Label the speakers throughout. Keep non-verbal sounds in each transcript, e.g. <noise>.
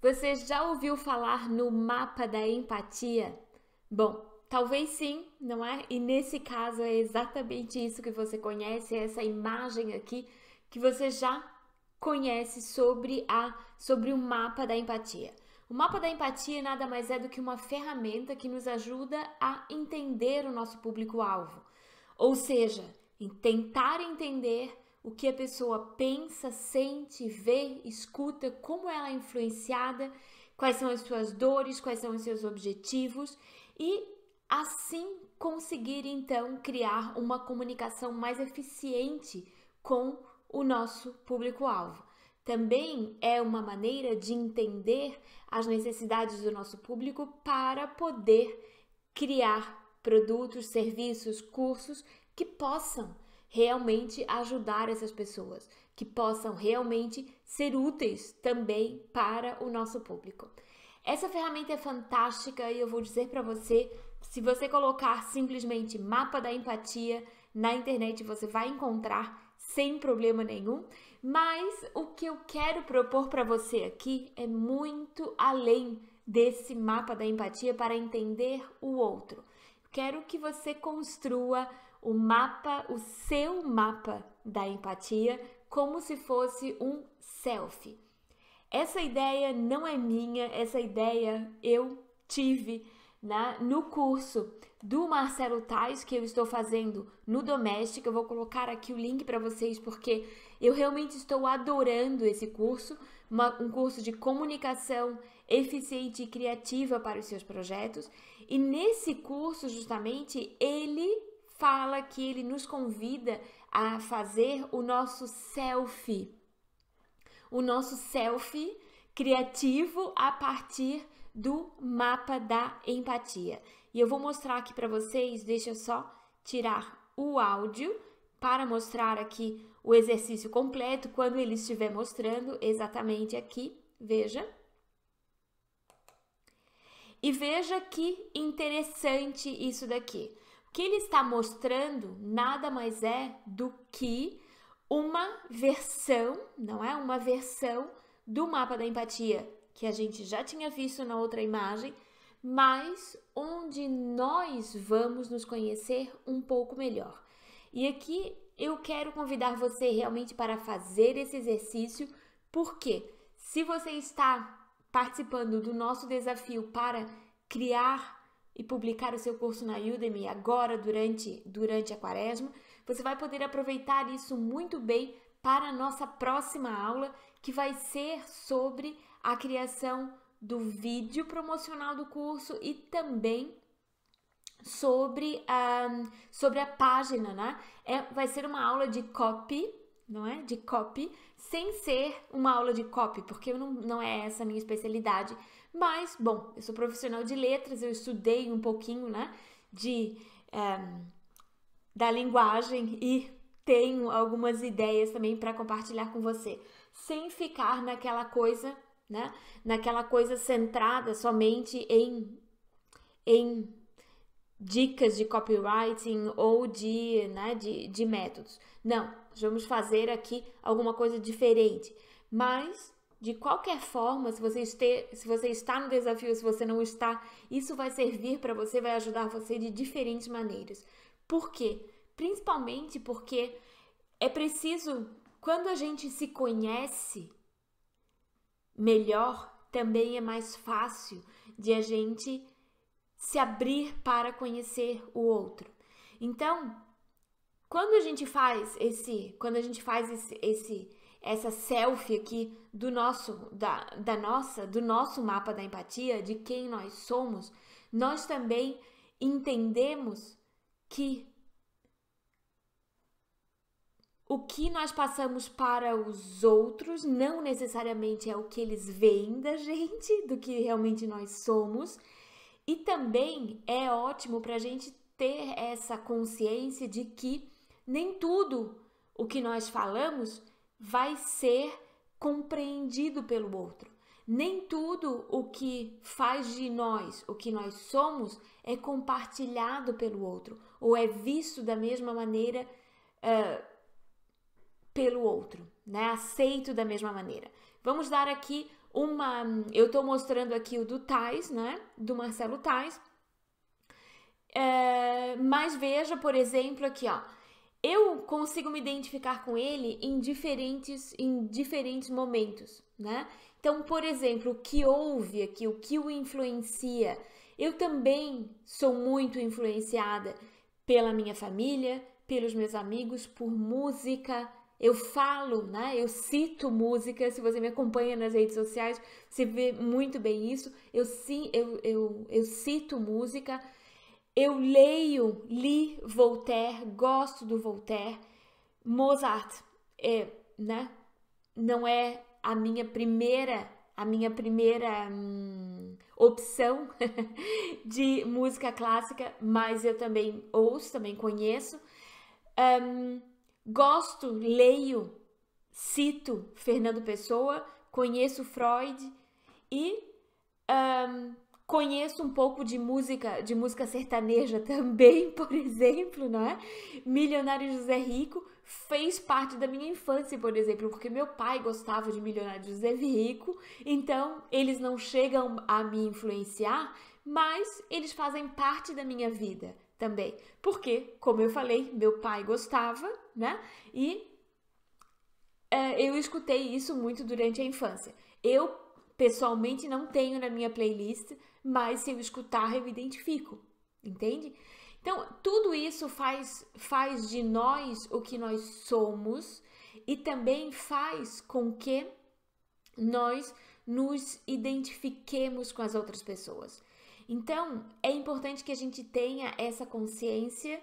Speaker 1: Você já ouviu falar no mapa da empatia? Bom, talvez sim, não é? E nesse caso é exatamente isso que você conhece, é essa imagem aqui que você já conhece sobre a sobre o mapa da empatia. O mapa da empatia nada mais é do que uma ferramenta que nos ajuda a entender o nosso público-alvo. Ou seja, em tentar entender o que a pessoa pensa, sente, vê, escuta, como ela é influenciada, quais são as suas dores, quais são os seus objetivos e assim conseguir então criar uma comunicação mais eficiente com o nosso público-alvo. Também é uma maneira de entender as necessidades do nosso público para poder criar produtos, serviços, cursos que possam realmente ajudar essas pessoas, que possam realmente ser úteis também para o nosso público. Essa ferramenta é fantástica e eu vou dizer para você, se você colocar simplesmente mapa da empatia na internet, você vai encontrar sem problema nenhum. Mas o que eu quero propor para você aqui é muito além desse mapa da empatia para entender o outro. Quero que você construa o mapa, o seu mapa da empatia, como se fosse um selfie. Essa ideia não é minha, essa ideia eu tive né, no curso do Marcelo Tais que eu estou fazendo no Doméstico. Eu vou colocar aqui o link para vocês porque eu realmente estou adorando esse curso, uma, um curso de comunicação eficiente e criativa para os seus projetos. E nesse curso, justamente, ele fala que ele nos convida a fazer o nosso selfie. O nosso selfie criativo a partir do mapa da empatia. E eu vou mostrar aqui para vocês, deixa eu só tirar o áudio para mostrar aqui o exercício completo quando ele estiver mostrando exatamente aqui. Veja. E veja que interessante isso daqui. Que ele está mostrando nada mais é do que uma versão, não é? Uma versão do mapa da empatia que a gente já tinha visto na outra imagem, mas onde nós vamos nos conhecer um pouco melhor. E aqui eu quero convidar você realmente para fazer esse exercício, porque se você está participando do nosso desafio para criar e publicar o seu curso na Udemy agora durante, durante a quaresma, você vai poder aproveitar isso muito bem para a nossa próxima aula, que vai ser sobre a criação do vídeo promocional do curso e também sobre a, sobre a página, né? É, vai ser uma aula de copy, não é? De copy, sem ser uma aula de copy, porque não, não é essa a minha especialidade. Mas, bom, eu sou profissional de letras, eu estudei um pouquinho, né? De, um, da linguagem e tenho algumas ideias também para compartilhar com você, sem ficar naquela coisa, né? Naquela coisa centrada somente em, em dicas de copywriting ou de, né, de, de métodos. Não, vamos fazer aqui alguma coisa diferente. Mas, de qualquer forma, se você, este, se você está no desafio, se você não está, isso vai servir para você, vai ajudar você de diferentes maneiras. Por quê? Principalmente porque é preciso, quando a gente se conhece melhor, também é mais fácil de a gente se abrir para conhecer o outro. Então, quando a gente faz esse, quando a gente faz esse, esse essa selfie aqui do nosso da, da nossa, do nosso mapa da empatia, de quem nós somos, nós também entendemos que o que nós passamos para os outros não necessariamente é o que eles veem da gente, do que realmente nós somos, e também é ótimo para a gente ter essa consciência de que nem tudo o que nós falamos vai ser compreendido pelo outro. Nem tudo o que faz de nós o que nós somos é compartilhado pelo outro ou é visto da mesma maneira uh, pelo outro, né? Aceito da mesma maneira. Vamos dar aqui uma. Eu estou mostrando aqui o do Tais, né? Do Marcelo Tais. É, mas veja, por exemplo, aqui, ó. Eu consigo me identificar com ele em diferentes, em diferentes momentos, né? Então, por exemplo, o que houve aqui, o que o influencia. Eu também sou muito influenciada pela minha família, pelos meus amigos, por música. Eu falo, né? Eu cito música. Se você me acompanha nas redes sociais, você vê muito bem isso. Eu, eu, eu, eu cito música. Eu leio, li Voltaire, gosto do Voltaire. Mozart, é, né? Não é a minha primeira, a minha primeira hum, opção <laughs> de música clássica, mas eu também ouço, também conheço. Um, gosto, leio, cito Fernando Pessoa, conheço Freud e um, conheço um pouco de música, de música sertaneja <laughs> também, por exemplo, não é? Milionário José Rico fez parte da minha infância, por exemplo, porque meu pai gostava de Milionário José Rico, então eles não chegam a me influenciar, mas eles fazem parte da minha vida também. Porque, como eu falei, meu pai gostava, né? E é, eu escutei isso muito durante a infância. Eu, pessoalmente, não tenho na minha playlist, mas se eu escutar, eu identifico, entende? Então, tudo isso faz, faz de nós o que nós somos e também faz com que nós nos identifiquemos com as outras pessoas. Então, é importante que a gente tenha essa consciência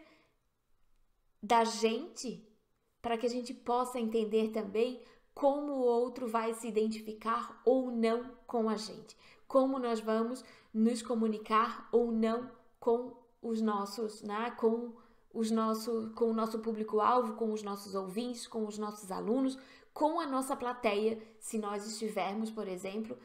Speaker 1: da gente para que a gente possa entender também como o outro vai se identificar ou não com a gente, como nós vamos nos comunicar ou não com os nossos, né, com os nosso, com o nosso público-alvo, com os nossos ouvintes, com os nossos alunos, com a nossa plateia, se nós estivermos, por exemplo,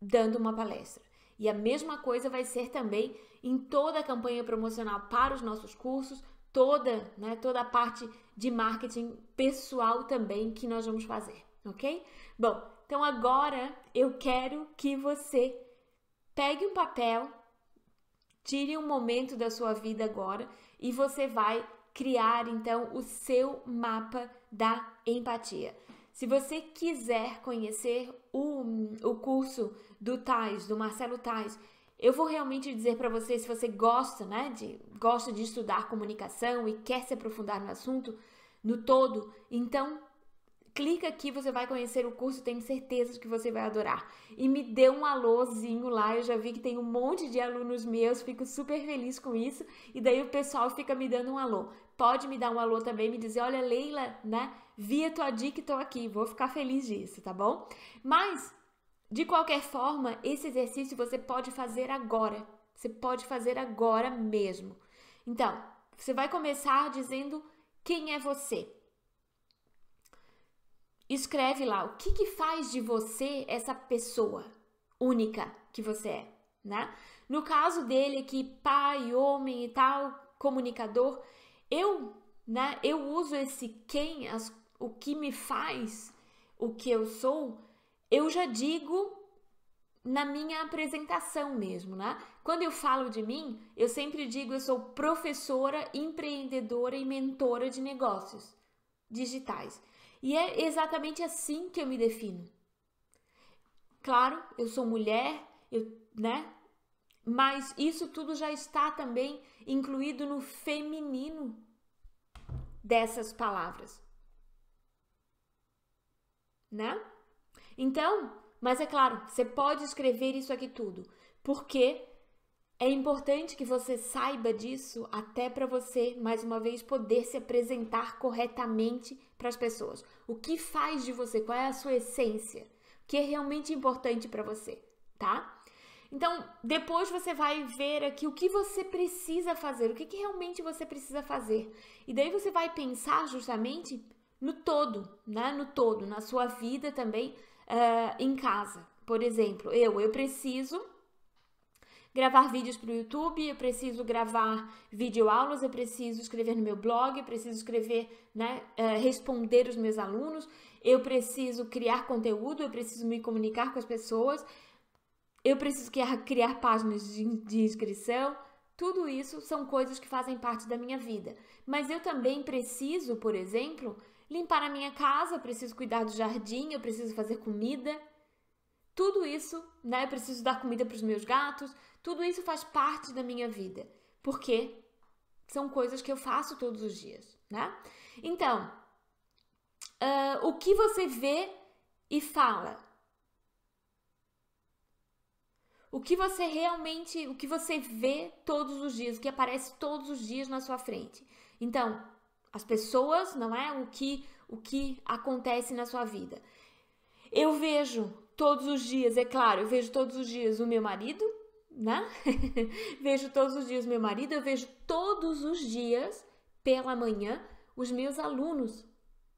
Speaker 1: dando uma palestra. E a mesma coisa vai ser também em toda a campanha promocional para os nossos cursos, toda, né, toda a parte de marketing pessoal também que nós vamos fazer, ok? Bom, então agora eu quero que você pegue um papel, tire um momento da sua vida agora e você vai criar então o seu mapa da empatia. Se você quiser conhecer o, o curso do Tais, do Marcelo Tais, eu vou realmente dizer para você se você gosta, né, de gosta de estudar comunicação e quer se aprofundar no assunto no todo, então clica aqui, você vai conhecer o curso, tenho certeza de que você vai adorar. E me dê um alôzinho lá, eu já vi que tem um monte de alunos meus, fico super feliz com isso, e daí o pessoal fica me dando um alô. Pode me dar um alô também, me dizer, olha, Leila, né? Vi a tua dica e tô aqui, vou ficar feliz disso, tá bom? Mas, de qualquer forma, esse exercício você pode fazer agora. Você pode fazer agora mesmo. Então, você vai começar dizendo quem é você. Escreve lá o que, que faz de você essa pessoa única que você é, né? No caso dele aqui, pai, homem e tal, comunicador, eu, né, eu uso esse quem, as, o que me faz o que eu sou, eu já digo na minha apresentação mesmo, né? Quando eu falo de mim, eu sempre digo eu sou professora, empreendedora e mentora de negócios digitais. E é exatamente assim que eu me defino. Claro, eu sou mulher, eu, né? Mas isso tudo já está também incluído no feminino dessas palavras né? Então, mas é claro, você pode escrever isso aqui tudo, porque é importante que você saiba disso até para você, mais uma vez, poder se apresentar corretamente para as pessoas. O que faz de você? Qual é a sua essência? O que é realmente importante para você, tá? Então, depois você vai ver aqui o que você precisa fazer, o que, que realmente você precisa fazer. E daí você vai pensar justamente no todo, né? No todo, na sua vida também uh, em casa. Por exemplo, eu, eu preciso gravar vídeos para o YouTube, eu preciso gravar videoaulas, eu preciso escrever no meu blog, eu preciso escrever, né, uh, responder os meus alunos, eu preciso criar conteúdo, eu preciso me comunicar com as pessoas, eu preciso criar, criar páginas de, de inscrição. Tudo isso são coisas que fazem parte da minha vida. Mas eu também preciso, por exemplo, limpar a minha casa, eu preciso cuidar do jardim, eu preciso fazer comida. Tudo isso, né? Eu preciso dar comida para os meus gatos. Tudo isso faz parte da minha vida. Porque são coisas que eu faço todos os dias, né? Então, uh, o que você vê e fala? O que você realmente, o que você vê todos os dias, o que aparece todos os dias na sua frente. Então, as pessoas, não é? O que, o que acontece na sua vida. Eu vejo todos os dias, é claro, eu vejo todos os dias o meu marido, né? <laughs> vejo todos os dias meu marido, eu vejo todos os dias pela manhã os meus alunos,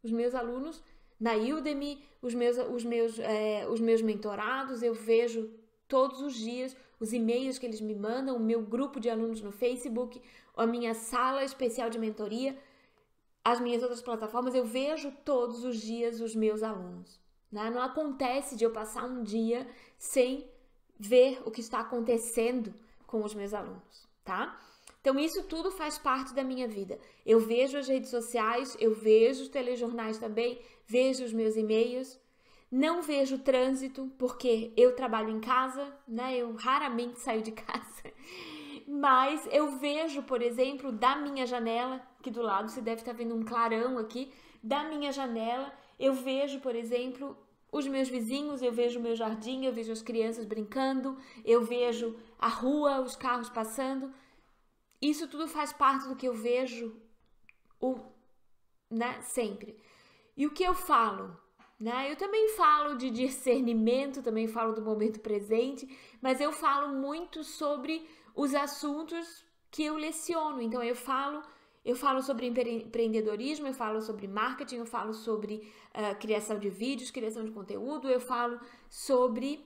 Speaker 1: os meus alunos na Udemy, os meus, os meus, é, os meus mentorados, eu vejo todos os dias os e-mails que eles me mandam, o meu grupo de alunos no Facebook, a minha sala especial de mentoria, as minhas outras plataformas, eu vejo todos os dias os meus alunos. Né? Não acontece de eu passar um dia sem ver o que está acontecendo com os meus alunos, tá? Então, isso tudo faz parte da minha vida. Eu vejo as redes sociais, eu vejo os telejornais também, vejo os meus e-mails. Não vejo trânsito, porque eu trabalho em casa, né? Eu raramente <laughs> saio de casa. Mas eu vejo, por exemplo, da minha janela, que do lado você deve estar vendo um clarão aqui, da minha janela, eu vejo, por exemplo, os meus vizinhos, eu vejo o meu jardim, eu vejo as crianças brincando, eu vejo a rua, os carros passando. Isso tudo faz parte do que eu vejo o, né, sempre. E o que eu falo? Né? Eu também falo de discernimento, também falo do momento presente, mas eu falo muito sobre os assuntos que eu leciono. Então eu falo eu falo sobre empreendedorismo, eu falo sobre marketing, eu falo sobre uh, criação de vídeos, criação de conteúdo, eu falo sobre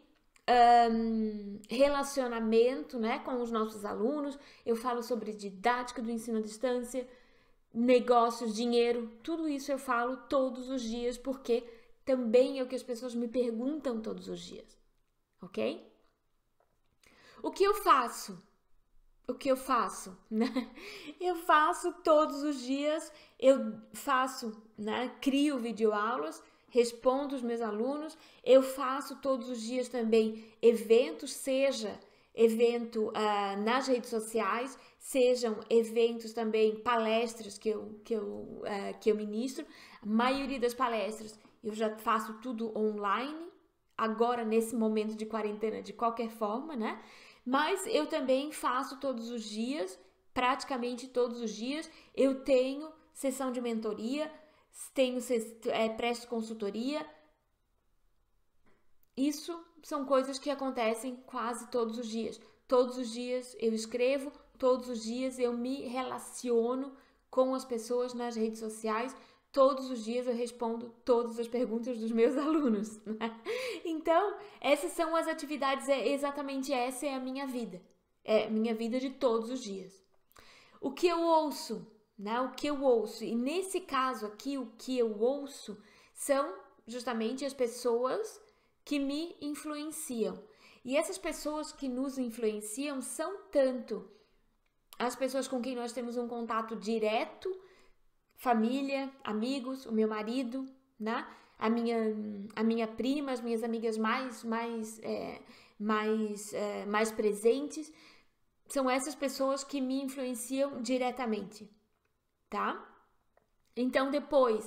Speaker 1: um, relacionamento né, com os nossos alunos, eu falo sobre didática do ensino à distância, negócios, dinheiro, tudo isso eu falo todos os dias porque também é o que as pessoas me perguntam todos os dias, ok? O que eu faço? O que eu faço, <laughs> né? Eu faço todos os dias, eu faço, né? Crio videoaulas, respondo os meus alunos, eu faço todos os dias também eventos, seja evento uh, nas redes sociais, sejam eventos também, palestras que eu, que, eu, uh, que eu ministro. A maioria das palestras eu já faço tudo online, agora nesse momento de quarentena, de qualquer forma, né? Mas eu também faço todos os dias, praticamente todos os dias, eu tenho sessão de mentoria, tenho é, presto consultoria. Isso são coisas que acontecem quase todos os dias. Todos os dias eu escrevo, todos os dias eu me relaciono com as pessoas nas redes sociais, todos os dias eu respondo todas as perguntas dos meus <laughs> alunos. Né? Então, essas são as atividades, é exatamente essa é a minha vida. É minha vida de todos os dias. O que eu ouço, né? O que eu ouço, e nesse caso aqui, o que eu ouço são justamente as pessoas que me influenciam. E essas pessoas que nos influenciam são tanto as pessoas com quem nós temos um contato direto, família, amigos, o meu marido, né? A minha, a minha prima, as minhas amigas mais, mais, é, mais, é, mais presentes, são essas pessoas que me influenciam diretamente, tá? Então depois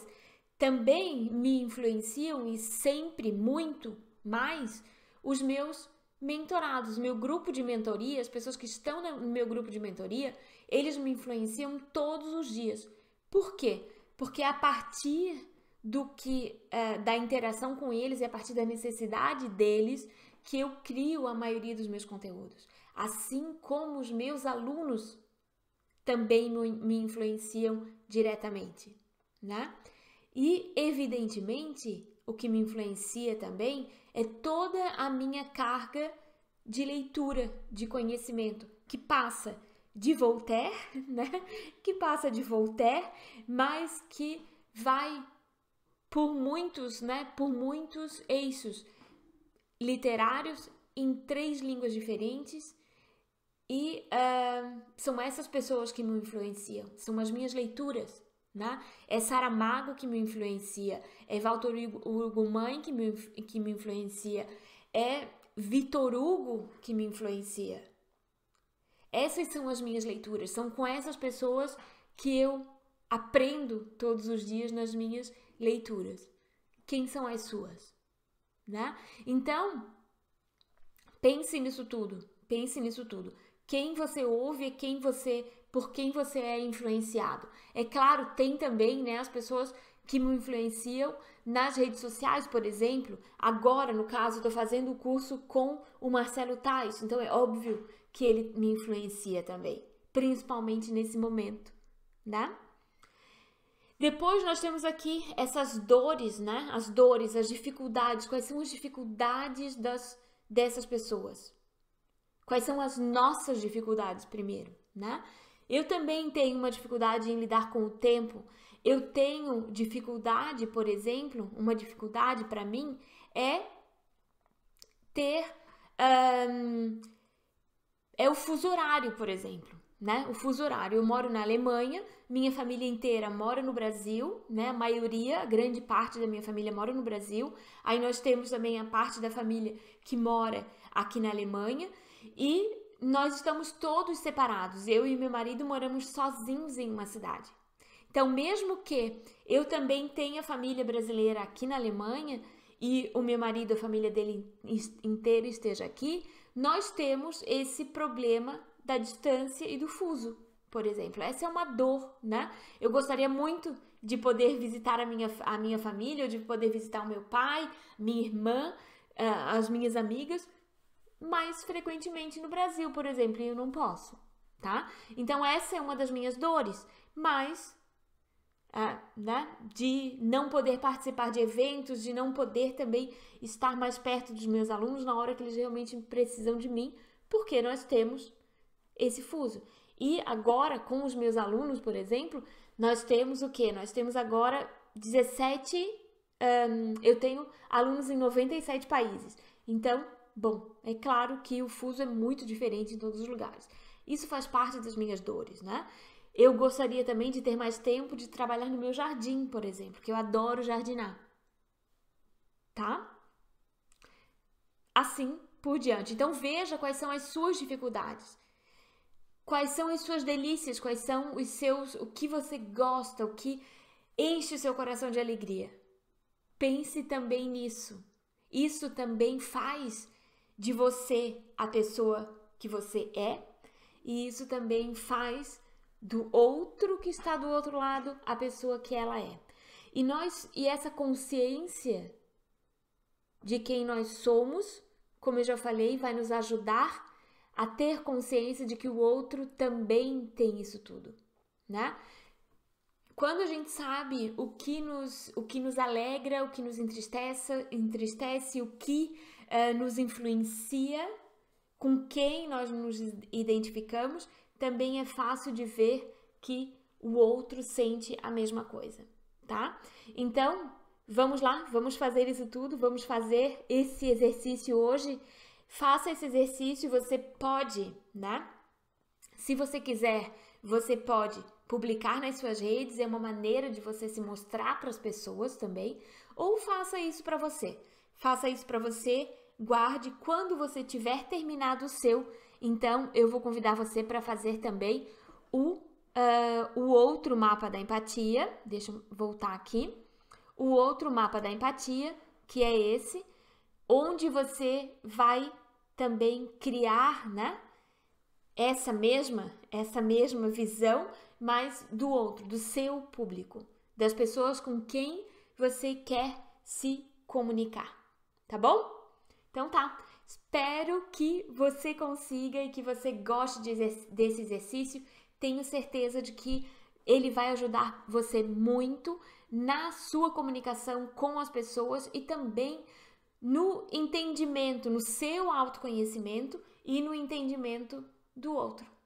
Speaker 1: também me influenciam e sempre muito mais os meus mentorados, meu grupo de mentoria, as pessoas que estão no meu grupo de mentoria, eles me influenciam todos os dias. Por quê? Porque a partir do que é, da interação com eles e a partir da necessidade deles que eu crio a maioria dos meus conteúdos. Assim como os meus alunos também me influenciam diretamente, né? E evidentemente, o que me influencia também é toda a minha carga de leitura, de conhecimento, que passa de Voltaire, <laughs> né? Que passa de Voltaire, mas que vai por muitos, né? Por muitos eixos literários em três línguas diferentes e uh, são essas pessoas que me influenciam, são as minhas leituras, né? É Saramago que me influencia, é Walter Hugo Mãe que me, que me influencia, é Vitor Hugo que me influencia. Essas são as minhas leituras, são com essas pessoas que eu aprendo todos os dias nas minhas leituras. Quem são as suas? Né? Então, pense nisso tudo, pense nisso tudo. Quem você ouve é quem você por quem você é influenciado. É claro, tem também né, as pessoas que me influenciam nas redes sociais, por exemplo. Agora, no caso, estou fazendo o curso com o Marcelo Tais, então é óbvio que ele me influencia também, principalmente nesse momento, né? Depois nós temos aqui essas dores, né? As dores, as dificuldades. Quais são as dificuldades das, dessas pessoas? Quais são as nossas dificuldades primeiro, né? Eu também tenho uma dificuldade em lidar com o tempo. Eu tenho dificuldade, por exemplo, uma dificuldade para mim é ter um, é o fuso horário, por exemplo, né? O fuso horário. Eu moro na Alemanha, minha família inteira mora no Brasil, né? A maioria, a grande parte da minha família mora no Brasil. Aí nós temos também a parte da família que mora aqui na Alemanha e nós estamos todos separados. Eu e meu marido moramos sozinhos em uma cidade. Então, mesmo que eu também tenha família brasileira aqui na Alemanha e o meu marido, a família dele inteira esteja aqui, nós temos esse problema da distância e do fuso, por exemplo. Essa é uma dor, né? Eu gostaria muito de poder visitar a minha, a minha família, de poder visitar o meu pai, minha irmã, ah, as minhas amigas, mais frequentemente no Brasil, por exemplo, e eu não posso, tá? Então essa é uma das minhas dores, mas né, de não poder participar de eventos, de não poder também estar mais perto dos meus alunos na hora que eles realmente precisam de mim, porque nós temos esse fuso. E agora, com os meus alunos, por exemplo, nós temos o que? Nós temos agora 17. Um, eu tenho alunos em 97 países. Então, Bom, é claro que o fuso é muito diferente em todos os lugares. Isso faz parte das minhas dores, né? Eu gostaria também de ter mais tempo de trabalhar no meu jardim, por exemplo, que eu adoro jardinar. Tá? Assim por diante. Então veja quais são as suas dificuldades. Quais são as suas delícias, quais são os seus, o que você gosta, o que enche o seu coração de alegria. Pense também nisso. Isso também faz de você a pessoa que você é, e isso também faz do outro que está do outro lado a pessoa que ela é. E nós e essa consciência de quem nós somos, como eu já falei, vai nos ajudar a ter consciência de que o outro também tem isso tudo, né? Quando a gente sabe o que nos, o que nos alegra, o que nos entristece, entristece, o que uh, nos influencia, com quem nós nos identificamos, também é fácil de ver que o outro sente a mesma coisa, tá? Então, vamos lá, vamos fazer isso tudo, vamos fazer esse exercício hoje. Faça esse exercício, você pode, né? Se você quiser, você pode publicar nas suas redes, é uma maneira de você se mostrar para as pessoas também, ou faça isso para você. Faça isso para você, guarde quando você tiver terminado o seu. Então, eu vou convidar você para fazer também o, uh, o outro mapa da empatia. Deixa eu voltar aqui. O outro mapa da empatia, que é esse, onde você vai também criar, né? Essa mesma, essa mesma visão, mas do outro, do seu público, das pessoas com quem você quer se comunicar tá bom? Então tá. Espero que você consiga e que você goste de desse exercício. Tenho certeza de que ele vai ajudar você muito na sua comunicação com as pessoas e também no entendimento, no seu autoconhecimento e no entendimento do outro.